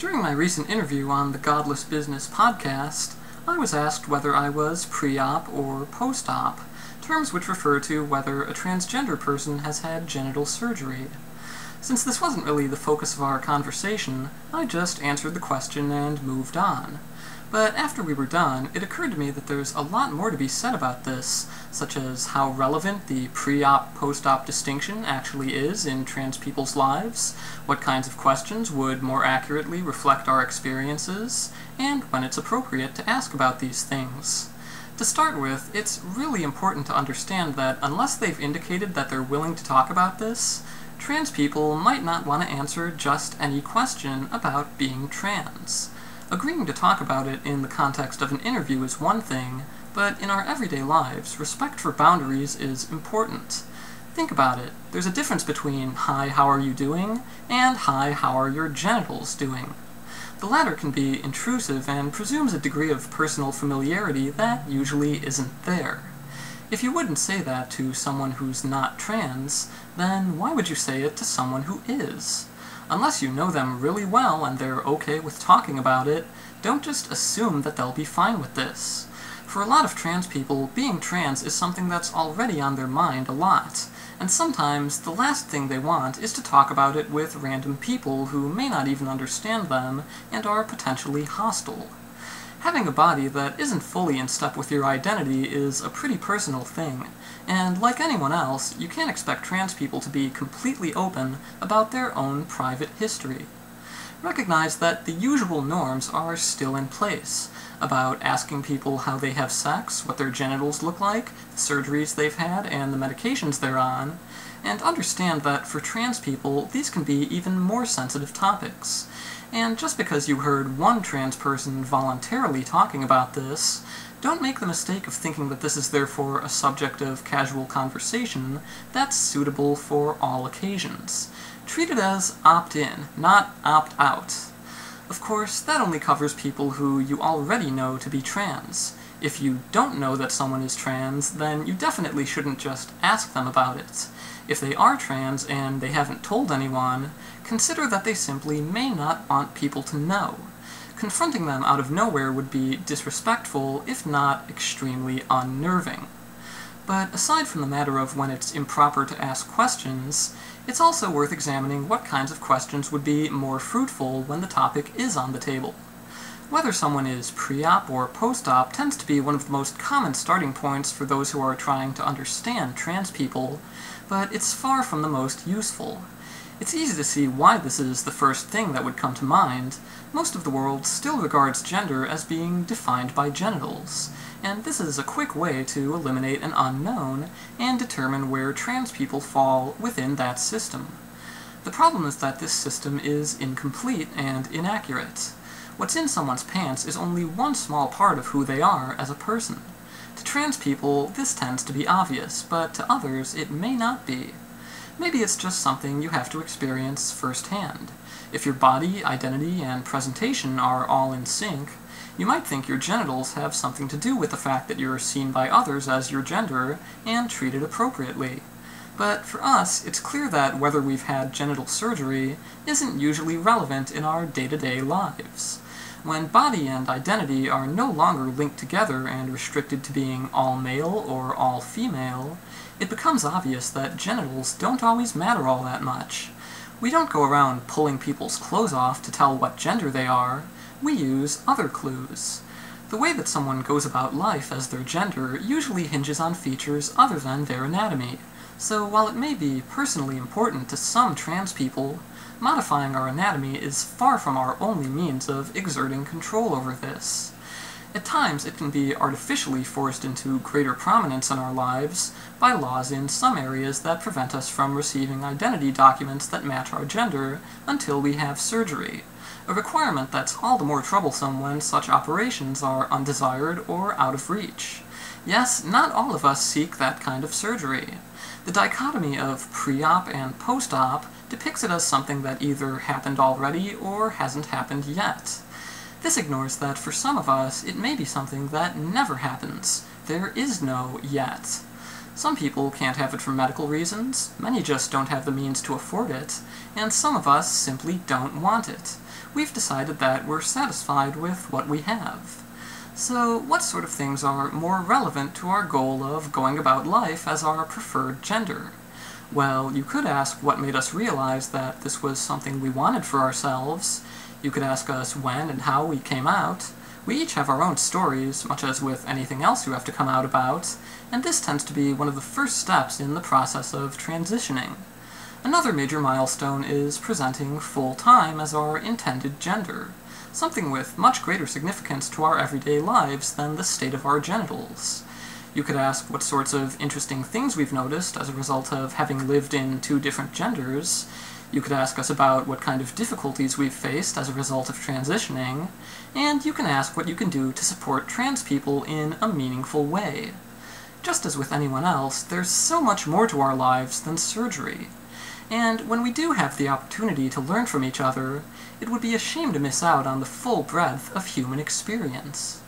During my recent interview on the Godless Business podcast, I was asked whether I was pre op or post op, terms which refer to whether a transgender person has had genital surgery. Since this wasn't really the focus of our conversation, I just answered the question and moved on. But after we were done, it occurred to me that there's a lot more to be said about this, such as how relevant the pre op post op distinction actually is in trans people's lives, what kinds of questions would more accurately reflect our experiences, and when it's appropriate to ask about these things. To start with, it's really important to understand that unless they've indicated that they're willing to talk about this, trans people might not want to answer just any question about being trans. Agreeing to talk about it in the context of an interview is one thing, but in our everyday lives, respect for boundaries is important. Think about it. There's a difference between hi, how are you doing, and hi, how are your genitals doing. The latter can be intrusive and presumes a degree of personal familiarity that usually isn't there. If you wouldn't say that to someone who's not trans, then why would you say it to someone who is? Unless you know them really well and they're okay with talking about it, don't just assume that they'll be fine with this. For a lot of trans people, being trans is something that's already on their mind a lot, and sometimes the last thing they want is to talk about it with random people who may not even understand them and are potentially hostile. Having a body that isn't fully in step with your identity is a pretty personal thing, and like anyone else, you can't expect trans people to be completely open about their own private history. Recognize that the usual norms are still in place, about asking people how they have sex, what their genitals look like, the surgeries they've had, and the medications they're on, and understand that for trans people, these can be even more sensitive topics. And just because you heard one trans person voluntarily talking about this, don't make the mistake of thinking that this is therefore a subject of casual conversation that's suitable for all occasions. Treat it as opt in, not opt out. Of course, that only covers people who you already know to be trans. If you don't know that someone is trans, then you definitely shouldn't just ask them about it. If they are trans and they haven't told anyone, consider that they simply may not want people to know. Confronting them out of nowhere would be disrespectful, if not extremely unnerving. But aside from the matter of when it's improper to ask questions, it's also worth examining what kinds of questions would be more fruitful when the topic is on the table. Whether someone is pre-op or post-op tends to be one of the most common starting points for those who are trying to understand trans people, but it's far from the most useful. It's easy to see why this is the first thing that would come to mind. Most of the world still regards gender as being defined by genitals, and this is a quick way to eliminate an unknown and determine where trans people fall within that system. The problem is that this system is incomplete and inaccurate. What's in someone's pants is only one small part of who they are as a person. To trans people, this tends to be obvious, but to others, it may not be. Maybe it's just something you have to experience firsthand. If your body, identity, and presentation are all in sync, you might think your genitals have something to do with the fact that you're seen by others as your gender and treated appropriately. But for us, it's clear that whether we've had genital surgery isn't usually relevant in our day-to-day lives. When body and identity are no longer linked together and restricted to being all male or all female, it becomes obvious that genitals don't always matter all that much. We don't go around pulling people's clothes off to tell what gender they are, we use other clues. The way that someone goes about life as their gender usually hinges on features other than their anatomy, so while it may be personally important to some trans people, modifying our anatomy is far from our only means of exerting control over this. At times, it can be artificially forced into greater prominence in our lives by laws in some areas that prevent us from receiving identity documents that match our gender until we have surgery, a requirement that's all the more troublesome when such operations are undesired or out of reach. Yes, not all of us seek that kind of surgery. The dichotomy of pre-op and post-op depicts it as something that either happened already or hasn't happened yet. This ignores that for some of us, it may be something that never happens. There is no yet. Some people can't have it for medical reasons, many just don't have the means to afford it, and some of us simply don't want it. We've decided that we're satisfied with what we have. So, what sort of things are more relevant to our goal of going about life as our preferred gender? Well, you could ask what made us realize that this was something we wanted for ourselves. You could ask us when and how we came out. We each have our own stories, much as with anything else you have to come out about, and this tends to be one of the first steps in the process of transitioning. Another major milestone is presenting full-time as our intended gender something with much greater significance to our everyday lives than the state of our genitals. You could ask what sorts of interesting things we've noticed as a result of having lived in two different genders. You could ask us about what kind of difficulties we've faced as a result of transitioning. And you can ask what you can do to support trans people in a meaningful way. Just as with anyone else, there's so much more to our lives than surgery. And when we do have the opportunity to learn from each other, it would be a shame to miss out on the full breadth of human experience.